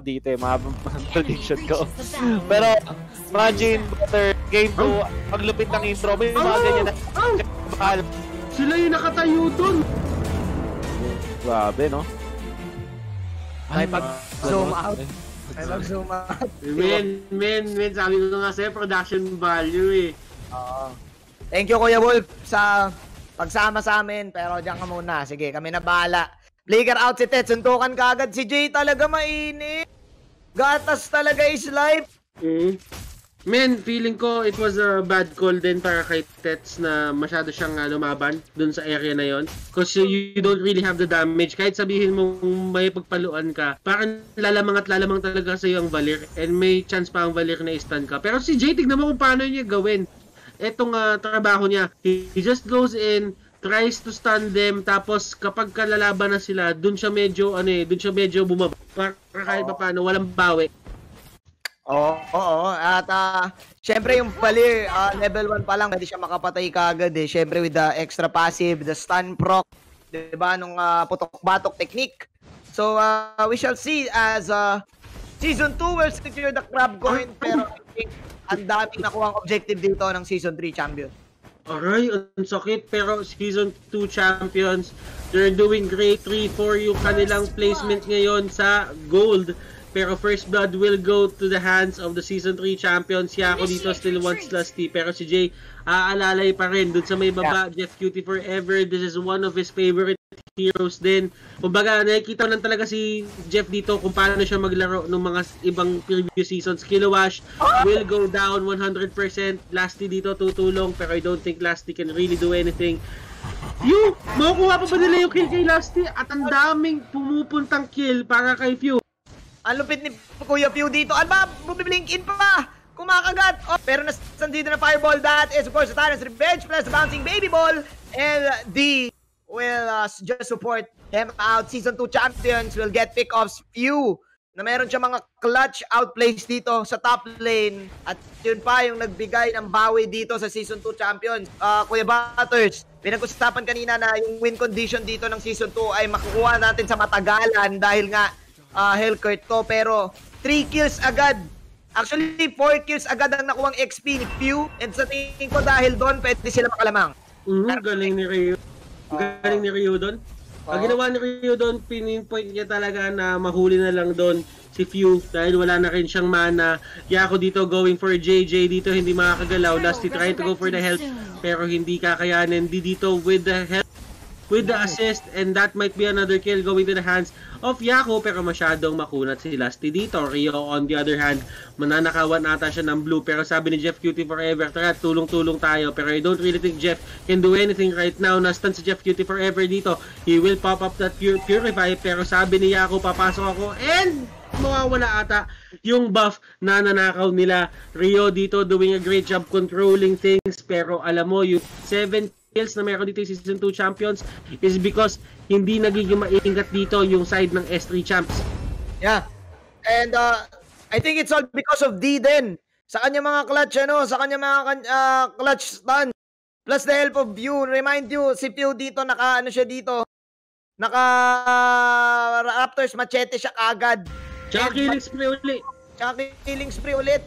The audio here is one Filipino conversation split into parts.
dito eh, mahabang prediction ko. Pero, imagine, brother, game 2, oh. paglupit ng intro, may mga oh. ganyan na. Oh. Sila yung nakatayo dun. Grabe, no? Ay, pag zoom out. Ay, pag zoom out. Men, men, men, sabi ko nga sa'yo, production value eh. Oo. Thank you, Kuya Wolf, sa pagsama sa amin. Pero diyan ka muna. Sige, kami na bahala. Flicker out si Ted. Suntukan ka agad. Si Jay talaga mainit. Gatas talaga is life. Mm. Men, feeling ko it was a bad call din para kay Tets na masyado siyang uh, lumaban dun sa area na yon. Because you, don't really have the damage. Kahit sabihin mo may pagpaluan ka, parang lalamang at lalamang talaga sa iyo ang Valir and may chance pa ang Valir na i-stun ka. Pero si Jay, tignan mo kung paano niya gawin. Etong uh, trabaho niya, he just goes in, tries to stun them tapos kapag kalalaban na sila dun siya medyo ano eh dun siya medyo bumaba para kahit pa paano walang bawi Oo, oo. At uh, syempre yung Valir, uh, level 1 pa lang, pwede siya makapatay kagad eh. Syempre with the extra passive, the stun proc, di ba, nung uh, putok-batok technique. So, uh, we shall see as uh, Season 2 will secure the crab coin, pero I think ang daming nakuha objective dito ng Season 3 champion. Aray, ang sakit. Pero Season 2 champions, they're doing great 3-4 yung kanilang placement ngayon sa gold. Pero first blood will go to the hands of the season 3 champions. Yako dito still wants Lusty. Pero si Jay aalalay pa rin dun sa may baba. Yeah. Jeff Cutie forever. This is one of his favorite heroes din. Kumbaga, nakikita lang talaga si Jeff dito kung paano siya maglaro ng mga ibang previous seasons. Kilowash will go down 100%. Lasty dito tutulong pero I don't think Lasty can really do anything. Yu! Makukuha pa ba nila yung kill kay Lasty? At ang daming pumupuntang kill para kay Few. Ang lupit ni Kuya Pew dito. Ano ba? Bumiblink in pa! Kumakagat! Oh, pero nasan dito na fireball. That is of course the Tyrant's Revenge plus the bouncing baby ball. And the will uh, just support them out. Season 2 champions will get pick-offs. Few na meron siya mga clutch outplays dito sa top lane. At yun pa yung nagbigay ng bawi dito sa Season 2 Champions. Uh, Kuya Butters, pinag-usapan kanina na yung win condition dito ng Season 2 ay makukuha natin sa matagalan dahil nga uh, Hellcurt ko pero 3 kills agad. Actually, 4 kills agad ang nakuwang XP ni Pew and sa tingin ko dahil doon pwede sila makalamang. Mm, galing ni Ryu. Galing ni Ryu doon. Ang ginawa ni Ryu doon, pinpoint niya talaga na mahuli na lang doon si Few dahil wala na rin siyang mana. Kaya ako dito going for JJ dito hindi makakagalaw. Lasty trying to go for the health pero hindi kakayanin. Di dito with the health with the assist and that might be another kill going to the hands of Yako pero masyadong makunat si Lusty dito. Rio on the other hand, mananakawan ata siya ng blue pero sabi ni Jeff Cutie forever, tara tulong-tulong tayo pero I don't really think Jeff can do anything right now. Nastan si Jeff Cutie forever dito. He will pop up that pure purify pero sabi ni Yako papasok ako and mawawala ata yung buff na nanakaw nila. Rio dito doing a great job controlling things pero alam mo yung 7 kills na meron dito yung Season 2 Champions is because hindi nagiging maingat dito yung side ng S3 Champs. Yeah. And uh, I think it's all because of D din. Sa kanya mga clutch, ano, sa kanya mga uh, clutch stun. Plus the help of View. Remind you, si Pew dito, naka, ano siya dito, naka uh, Raptors machete siya kagad. Tsaka killing spree ulit. Tsaka killing spree ulit.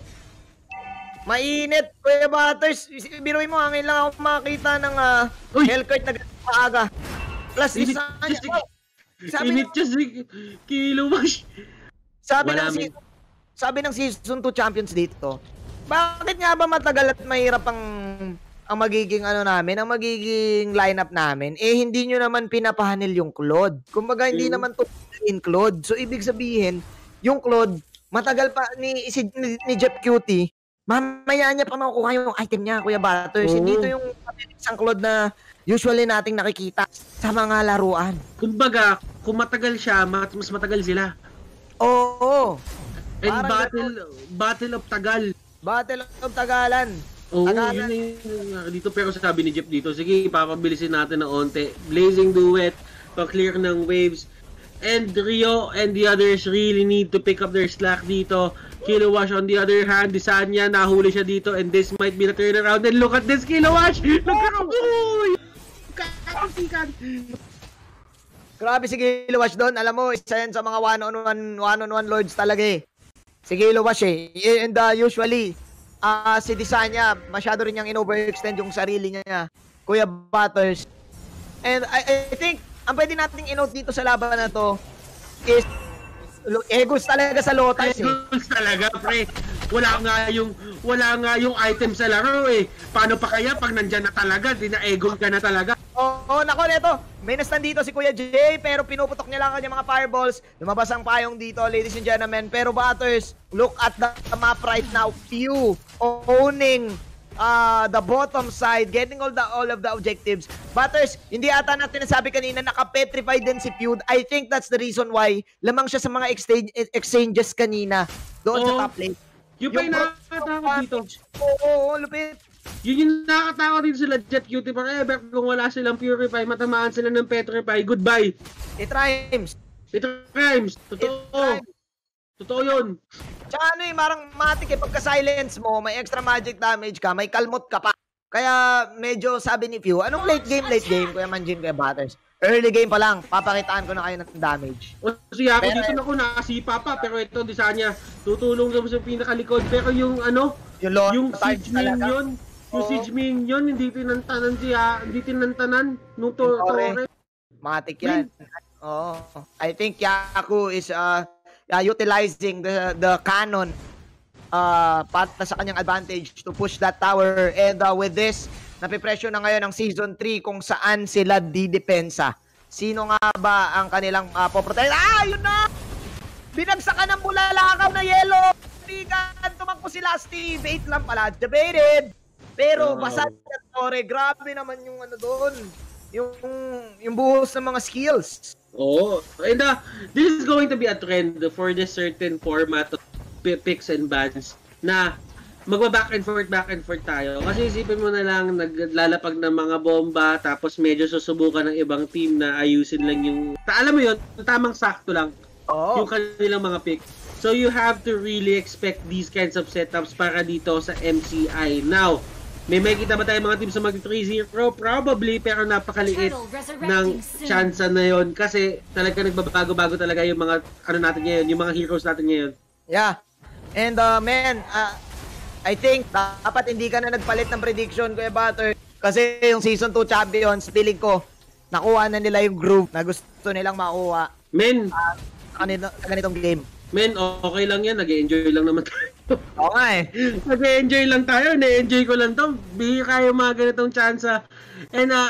Mainit, Kuya Butters. Biruin mo, ngayon lang ako makakita ng uh, Hellkite na maaga. Plus, init, isa niya. Sabi init siya si Kilo Mash. Sabi ng, si, sabi ng Season 2 Champions dito, bakit nga ba matagal at mahirap ang ang magiging ano namin, ang magiging lineup namin, eh hindi nyo naman pinapahanil yung Claude. Kumbaga hindi mm. naman to in Claude. So ibig sabihin, yung Claude, matagal pa ni si, ni, ni Jeff Cutie, mamaya niya pa makukuha yung item niya, Kuya Butters. Hindi to yung isang Claude na usually nating nakikita sa mga laruan. Kumbaga, kung matagal siya, mas matagal sila. Oo. And Parang battle, ganun. battle of Tagal. Battle of Tagalan. Oo, Tagalan. yun yung dito. Pero sabi ni Jeff dito, sige, ipapabilisin natin ng onte. Blazing Duet, pa-clear ng waves. And Rio and the others really need to pick up their slack dito. Kilowash on the other hand, Disanya, nahuli siya dito and this might be the turnaround. And look at this Kilowash! Look at Uy! Kakasikan! Grabe si Gilowash doon. Alam mo, isa yan sa mga one-on-one, one-on-one lords talaga eh. Si Gilowash eh. And uh, usually, uh, si Disanya, masyado rin niyang in-overextend yung sarili niya. Kuya Butters. And I, I think, ang pwede nating inote dito sa laban na to is egos talaga sa Lotus eh. Egos talaga, pre. Wala nga yung wala nga yung item sa laro eh. Paano pa kaya pag nandiyan na talaga, di na egon ka na talaga. Oo, oh, oh, nako neto. May nastan dito si Kuya Jay, pero pinuputok niya lang kanya mga fireballs. Lumabas ang payong dito, ladies and gentlemen. Pero Butters, look at the map right now. Few owning uh, the bottom side, getting all the all of the objectives. Butters, hindi ata natin nasabi kanina, naka-petrified din si Feud. I think that's the reason why lamang siya sa mga exchange, exchanges kanina doon oh, sa top lane. Yung, yung pa nakakatakot dito. Oo, oo, lupit. Yun yung nakakatakot dito sila Jet Cutie forever. Kung wala silang Purify, matamaan sila ng Petrify, goodbye. It rhymes. It rhymes. Totoo. It rhymes. Totoo yun. Tsaka ano eh, marang matik eh, pagka-silence mo, may extra magic damage ka, may kalmot ka pa. Kaya medyo sabi ni Pew, anong late game, late game, Kuya Manjin, Kuya Butters? Early game pa lang, papakitaan ko na kayo ng damage. O siya ako pero, dito na ko nakasipa pa, pero ito di niya, tutulong naman sa pinakalikod. Pero yung ano, yung, yung siege minion, yung siege minion, hindi tinantanan siya, hindi tinantanan nung to Torre. Matik yan. Oo. Oh, I think Yaku is uh, uh, utilizing the the cannon uh, para sa kanyang advantage to push that tower. And uh, with this, napipresyo na ngayon ang Season 3 kung saan sila didepensa. Sino nga ba ang kanilang uh, poprotect? Ah, yun na! Binagsakan ng bulalakaw na yellow! Bigan, tumakbo sila Steve. 8 lang pala, debated. Pero uh, basa na Tore, grabe naman yung ano doon. Yung, yung buhos ng mga skills. Oo. Oh, and uh, this is going to be a trend for this certain format of picks and bans na magba-back and forth, back and forth tayo. Kasi isipin mo na lang, naglalapag ng mga bomba, tapos medyo susubukan ng ibang team na ayusin lang yung... Ta alam mo yun, tamang sakto lang oh. yung kanilang mga pick. So you have to really expect these kinds of setups para dito sa MCI. Now, may makikita ba tayo mga team sa mag 3-0? Probably, pero napakaliit ng chance na yon kasi talaga nagbabago-bago talaga yung mga ano natin ngayon, yung mga heroes natin ngayon. Yeah. And uh, man, uh, I think dapat hindi ka na nagpalit ng prediction, Kuya Butter. Kasi yung Season 2 Champions, piling ko, nakuha na nila yung groove na gusto nilang makuha. Men! Uh, ganitong game. Men, okay lang yan. Nag-enjoy lang naman tayo. Oo nga eh. Nag-enjoy lang tayo. Na-enjoy ko lang to. Bihira yung mga ganitong chance. And uh,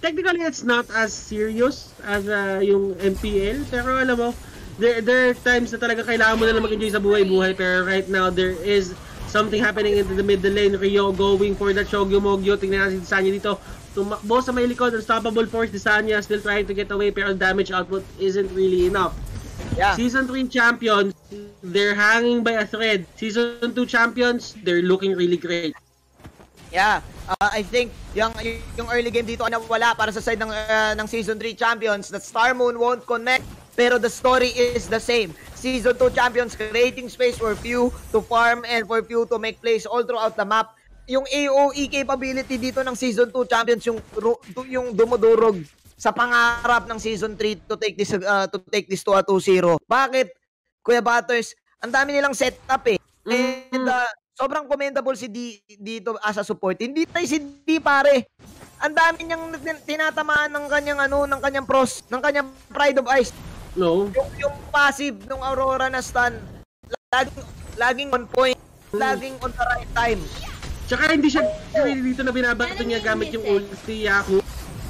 technically, it's not as serious as uh, yung MPL. Pero alam mo, there, there are times na talaga kailangan mo na lang mag-enjoy sa buhay-buhay. Pero right now, there is something happening into the middle lane. Rio going for that Shogyo Mogyo. Tingnan natin si Sanya dito. Tumakbo sa may likod. Unstoppable force. Di Sanya still trying to get away. Pero damage output isn't really enough. Yeah. Season 3 champions, they're hanging by a thread. Season 2 champions, they're looking really great. Yeah, uh, I think yung yung early game dito na wala para sa side ng uh, ng season 3 champions that Star Moon won't connect pero the story is the same. Season 2 champions creating space for few to farm and for few to make plays all throughout the map. Yung AOE capability dito ng Season 2 champions yung yung dumudurog sa pangarap ng Season 3 to take this uh, to take this to a 2-0. Bakit? Kuya Butters, ang dami nilang setup eh. And uh, sobrang commendable si D dito as a support. Hindi tayo si D pare. Ang dami niyang tinatamaan ng kanyang ano, ng kanyang pros, ng kanyang Pride of Ice. No. Yung, yung passive ng Aurora na stun, laging, laging on point, laging on the right time. Tsaka hindi siya dito na binabato niya gamit yung ulti Yaku.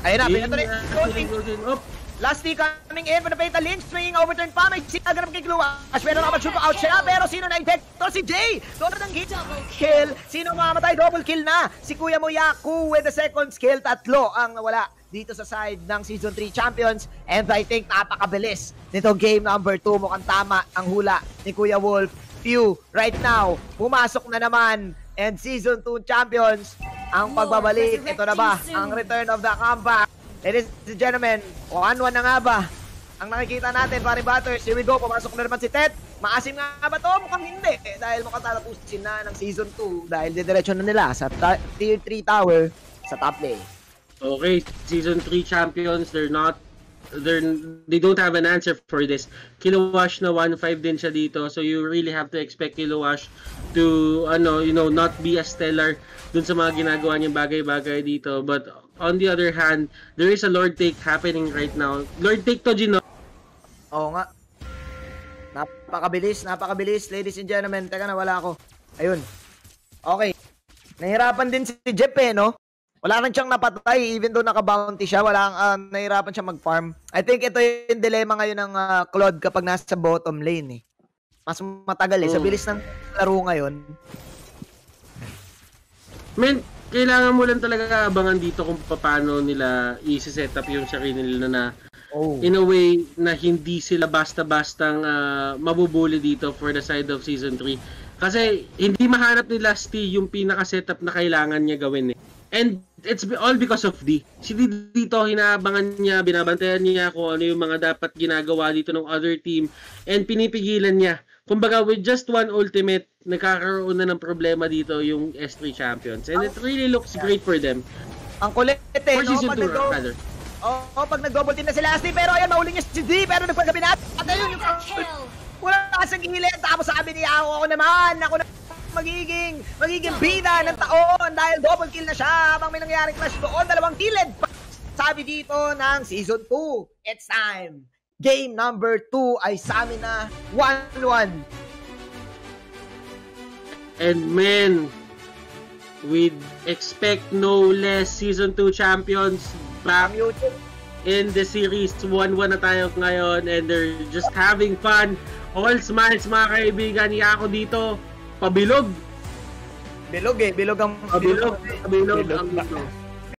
Ayun na, pinato rin. Up. Last D coming in for the Fatal Lynch, swinging overturn pa, may sinaganap kay Glua. Aswero naman shoot out siya, pero sino na-infect? Ito si Jay! Doon ng hit. Kill. Sino mamatay? Double kill na. Si Kuya Moyaku with the second skill. Tatlo ang wala dito sa side ng Season 3 Champions. And I think napakabilis nito game number 2. Mukhang tama ang hula ni Kuya Wolf. Few, right now, pumasok na naman. And Season 2 Champions, ang pagbabalik. Ito na ba? Ang return of the comeback. Ladies and gentlemen, 1-1 na nga ba? Ang nakikita natin, pare Butters, here we go, pumasok na naman si Ted. Maasim nga ba to? Mukhang hindi. Dahil mukhang tatapusin na ng Season 2 dahil didiretso na nila sa Tier 3 Tower sa top lane. Okay, Season 3 champions, they're not they're, they don't have an answer for this. Kilowash na 1-5 din siya dito. So you really have to expect Kilowash to, ano, you know, not be as stellar dun sa mga ginagawa niyang bagay-bagay dito. But on the other hand, there is a Lord Take happening right now. Lord Take to, Gino. Oo nga. Napakabilis, napakabilis. Ladies and gentlemen, teka na, wala ako. Ayun. Okay. Nahirapan din si Jeff eh, no? Wala nang siyang napatay, even though naka-bounty siya, wala uh, nahirapan siya mag-farm. I think ito yung dilemma ngayon ng uh, Claude kapag nasa bottom lane eh. Mas matagal eh. Sa Mm. bilis ng laro ngayon. Men, kailangan mo lang talaga abangan dito kung paano nila i-set up yung sarili nila na Oh. in a way na hindi sila basta-bastang uh, mabubuli dito for the side of season 3. Kasi hindi mahanap ni Lasty yung pinaka-setup na kailangan niya gawin eh. And it's all because of D. Si D dito, hinaabangan niya, binabantayan niya kung ano yung mga dapat ginagawa dito ng other team and pinipigilan niya. Kumbaga, with just one ultimate, nagkakaroon na ng problema dito yung S3 champions. And it really looks great for them. Ang kulit eh, For no? season Pag 2, nag-go- rather. Oo, oh, pag nag-double team na si Lasty, pero ayan, mahuli niya si D, pero nagpagabi na. At ayun, yung wala sa gilid. Tapos sabi niya, ako, ako naman, ako na magiging, magiging bida ng taon dahil double kill na siya habang may nangyaring clash doon. Dalawang kilid. Sabi dito ng season 2, it's time. Game number 2 ay sa amin na 1-1. And man, we expect no less season 2 champions back in the series. 1-1 na tayo ngayon and they're just having fun. All smiles mga kaibigan. Iya ako dito. Pabilog. Bilog eh, bilog ang Pabilog. Pabilog. Bilog ang dito.